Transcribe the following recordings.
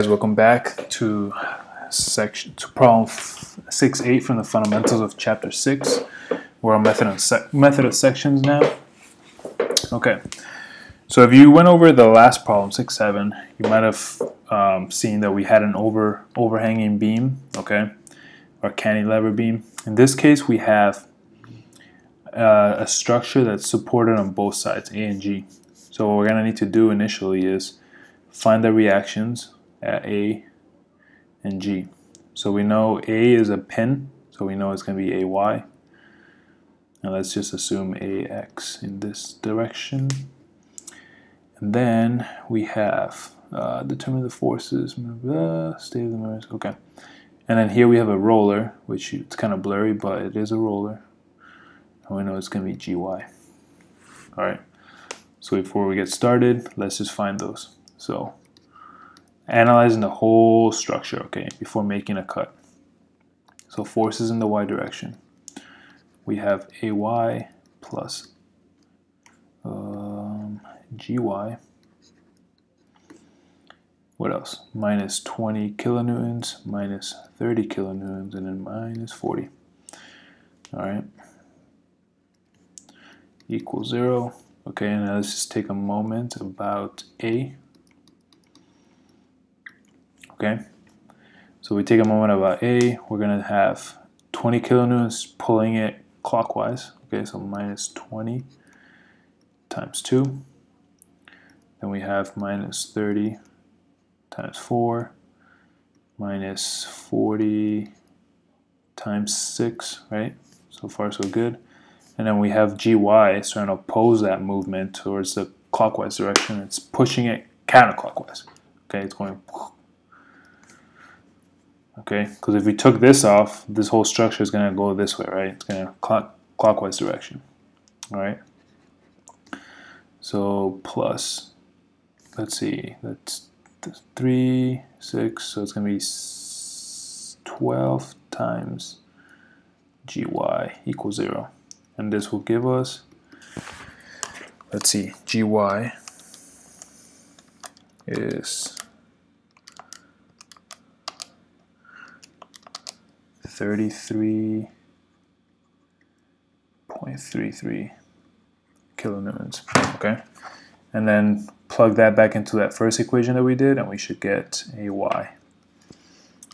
guys, welcome back to section to problem 6-8 from the fundamentals of chapter 6 we're on method of, method of sections now. Okay. So if you went over the last problem 6-7 you might have um, seen that we had an over overhanging beam okay? Or cantilever beam. In this case we have uh, a structure that's supported on both sides A and G. So what we're gonna need to do initially is find the reactions A and G. So we know A is a pin, so we know it's going to be AY. And let's just assume AX in this direction. And then we have uh, determine the forces, blah, state of the mirrors, okay. And then here we have a roller, which it's kind of blurry, but it is a roller. And we know it's going to be GY. All right. So before we get started, let's just find those. So analyzing the whole structure, okay, before making a cut. So forces in the y direction. We have AY plus um, GY. What else? Minus 20 kilonewtons, minus 30 kilonewtons, and then minus 40. All right. Equals zero. Okay, and let's just take a moment about A okay? So we take a moment about uh, A, we're gonna have 20 kilonewtons pulling it clockwise, okay, so minus 20 times 2. Then we have minus 30 times 4, minus 40 times 6, right? So far so good. And then we have gy starting to oppose that movement towards the clockwise direction. It's pushing it counterclockwise. Okay, it's going okay? Because if we took this off, this whole structure is going to go this way, right? It's going to clock, clockwise direction, all right? So plus, let's see, that's 3, 6, so it's going to be 12 times gy equals 0. And this will give us, let's see, gy is 33.33 kilonewtons, okay? And then plug that back into that first equation that we did, and we should get AY.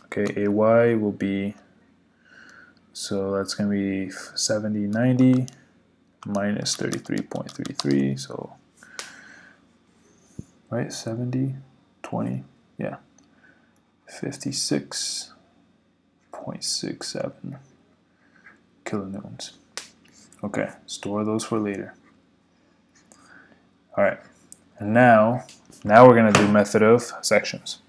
Okay, AY will be, so that's going to be 70, 90 minus 33.33, so, right, 70, 20, yeah, 56 0.67 kilonewtons. Okay, store those for later. All right, and now, now we're going to do method of sections.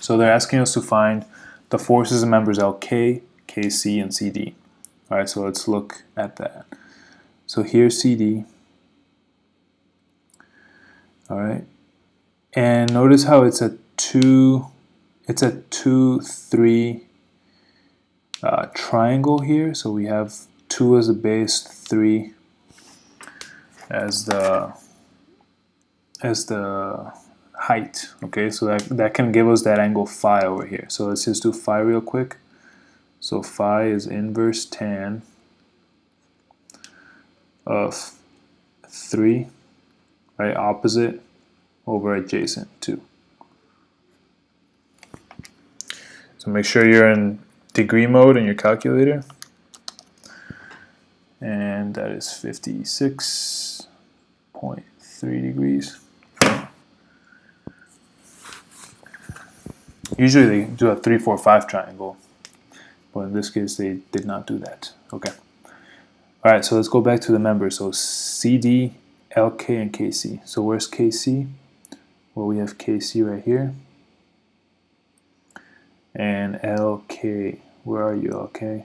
So they're asking us to find the forces and members LK, KC, and CD. All right, so let's look at that. So here's CD. All right, and notice how it's a two, it's a two, three, uh, triangle here. So we have 2 as a base, 3 as the as the height. Okay, so that, that can give us that angle phi over here. So let's just do phi real quick. So phi is inverse tan of 3, right, opposite over adjacent 2. So make sure you're in degree mode in your calculator. And that is 56.3 degrees. Usually they do a 3, 4, 5 triangle, but in this case they did not do that. Okay. All right, so let's go back to the members. So CD, LK, and KC. So where's KC? Well, we have KC right here and LK. Where are you, Okay.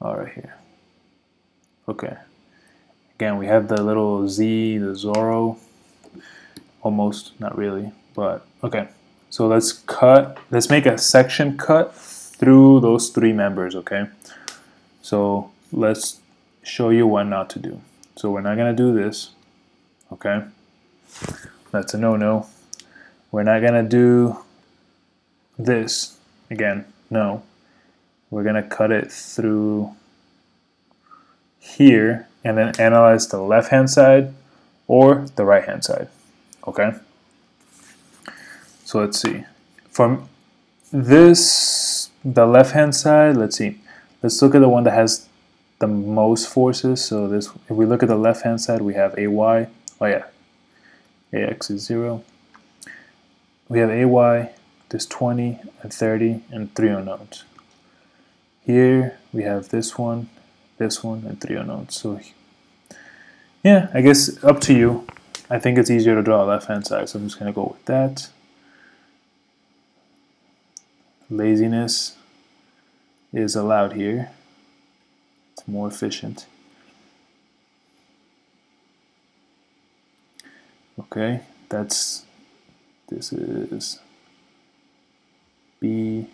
All right here. Okay. Again, we have the little Z, the Zorro. Almost, not really, but okay. So let's cut, let's make a section cut through those three members, okay? So let's show you what not to do. So we're not gonna do this, okay? That's a no-no We're not going to do this again. No. We're going to cut it through here and then analyze the left hand side or the right hand side. Okay? So let's see. From this, the left hand side, let's see. Let's look at the one that has the most forces. So this, if we look at the left hand side, we have AY. Oh yeah, AX is 0. We have AY, there's 20 and 30 and 3 unknowns. Here we have this one, this one, and 3 unknowns. So yeah, I guess up to you. I think it's easier to draw left hand side, so I'm just going to go with that. Laziness is allowed here. It's more efficient. Okay, that's this is B,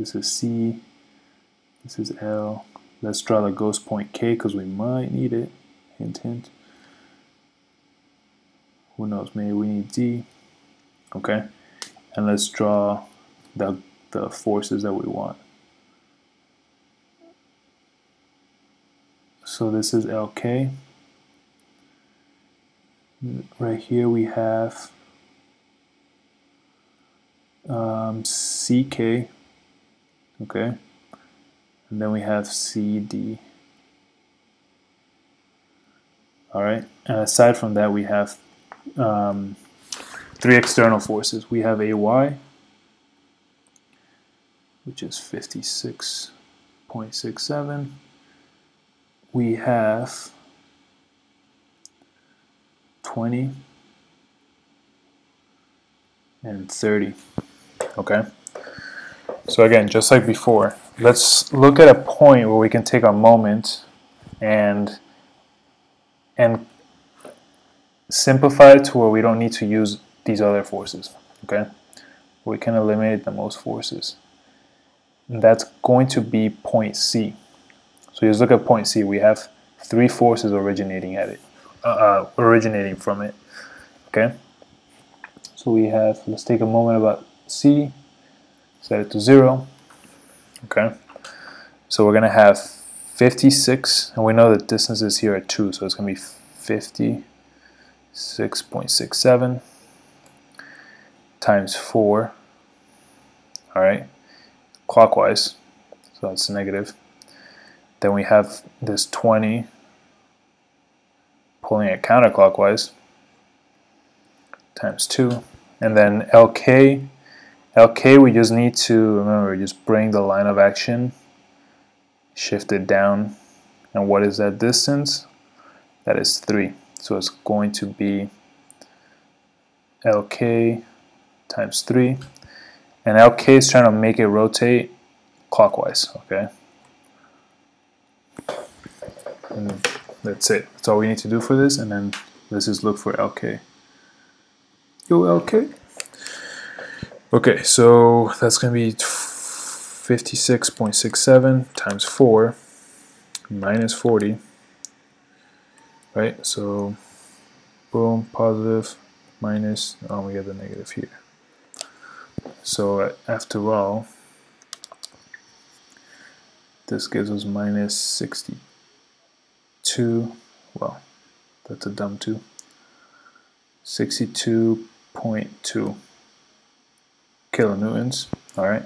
this is C, this is L. Let's draw the ghost point K because we might need it. Hint, hint. Who knows, maybe we need D. Okay, and let's draw the, the forces that we want. So this is LK. Right here we have um, CK, okay, and then we have CD. All right, and aside from that, we have um, three external forces. We have AY, which is 56.67. We have 20 and 30. Okay. So again, just like before, let's look at a point where we can take a moment and and simplify it to where we don't need to use these other forces. Okay. We can eliminate the most forces. And that's going to be point C. So just look at point C. We have three forces originating at it, uh, uh, originating from it. Okay. So we have. Let's take a moment about C. Set it to zero. Okay. So we're gonna have 56, and we know the distances here are two, so it's gonna be 56.67 times four. All right, clockwise, so that's negative. Then we have this 20 pulling it counterclockwise times 2. And then LK, LK we just need to, remember, just bring the line of action, shift it down. And what is that distance? That is 3. So it's going to be LK times 3. And LK is trying to make it rotate clockwise, okay? And that's it. That's all we need to do for this. And then let's just look for LK. Yo, LK. Okay, so that's going to be 56.67 times 4 minus 40. Right, so boom, positive, minus, oh, we get the negative here. So after all, this gives us minus 62, well, that's a dumb two, 62.2 kilonewtons, all right?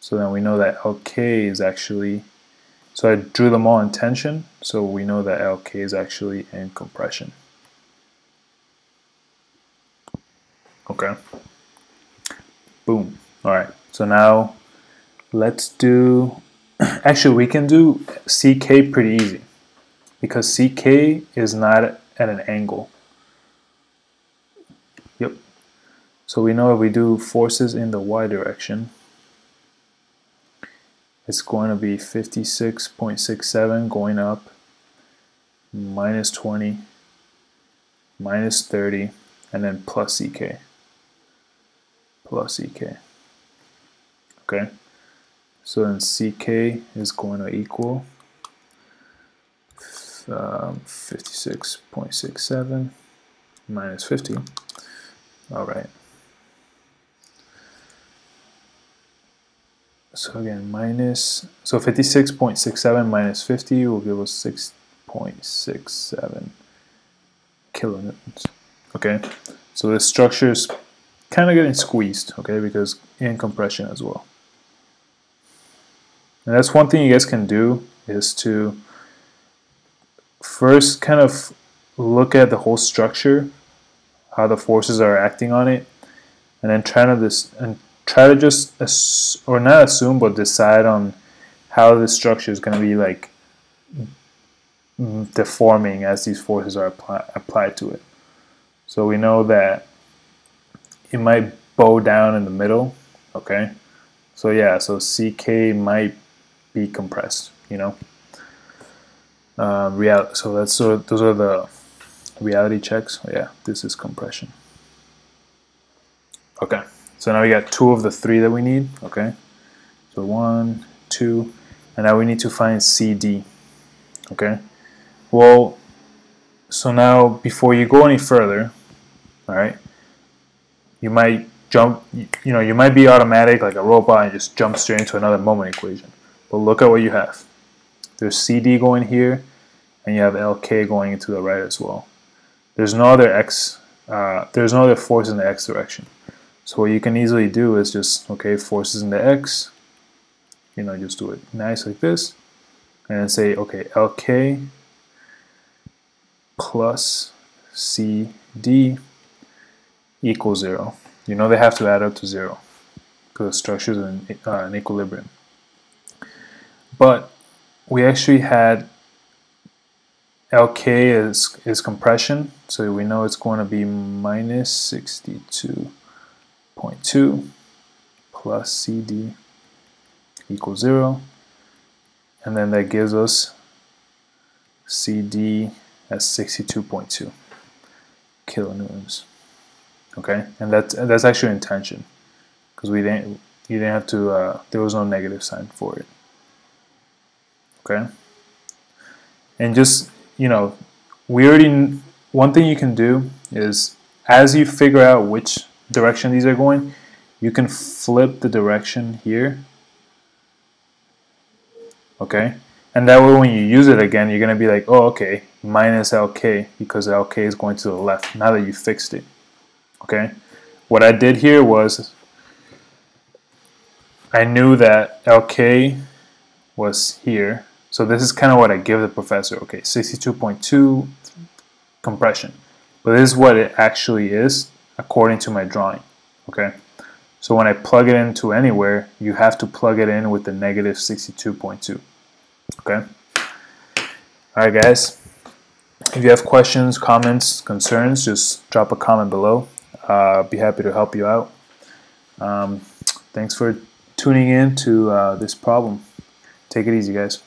So then we know that LK is actually, so I drew them all in tension, so we know that LK is actually in compression. Okay. Boom. All right. So now let's do, actually we can do CK pretty easy because CK is not at an angle. So we know if we do forces in the y direction, it's going to be 56.67 going up, minus 20, minus 30, and then plus CK, Plus CK, Okay. So then CK is going to equal um, 56.67 minus 50. All right. So again, minus, so 56.67 minus 50 will give us 6.67 kilonewtons. Okay, so the structure is kind of getting squeezed, okay, because in compression as well. And that's one thing you guys can do is to first kind of look at the whole structure, how the forces are acting on it, and then try to this and try to just or not assume but decide on how the structure is going to be like deforming as these forces are apply, applied to it. So we know that it might bow down in the middle, okay? So yeah, so CK might be compressed, you know? Uh, real, so that's so those are the reality checks. Yeah, this is compression. Okay. So now we got two of the three that we need, okay? So one, two, and now we need to find CD, okay? Well, so now before you go any further, all right, you might jump, you know, you might be automatic like a robot and just jump straight into another moment equation. But look at what you have. There's CD going here, and you have LK going into the right as well. There's no other X, uh, there's no other force in the X direction. So what you can easily do is just, okay, forces in the x, you know, just do it nice like this, and say, okay, LK plus CD equals zero. You know they have to add up to zero because the structure is in, uh, in equilibrium. But we actually had LK is, is compression, so we know it's going to be minus 62 0.2 plus CD equals 0. And then that gives us CD as 62.2 kilonewtons. Okay, and that's that's actually in tension because we didn't you didn't have to uh, there was no negative sign for it. Okay, and just you know we already one thing you can do is as you figure out which direction these are going, you can flip the direction here. Okay? And that way when you use it again, you're to be like, oh, okay, minus LK because LK is going to the left now that you fixed it. Okay? What I did here was I knew that LK was here. So this is kind of what I give the professor. Okay, 62.2 compression. But this is what it actually is according to my drawing. Okay, so when I plug it into anywhere, you have to plug it in with the negative 62.2. Okay, all right, guys. If you have questions, comments, concerns, just drop a comment below. Uh, be happy to help you out. Um, thanks for tuning in to uh, this problem. Take it easy, guys.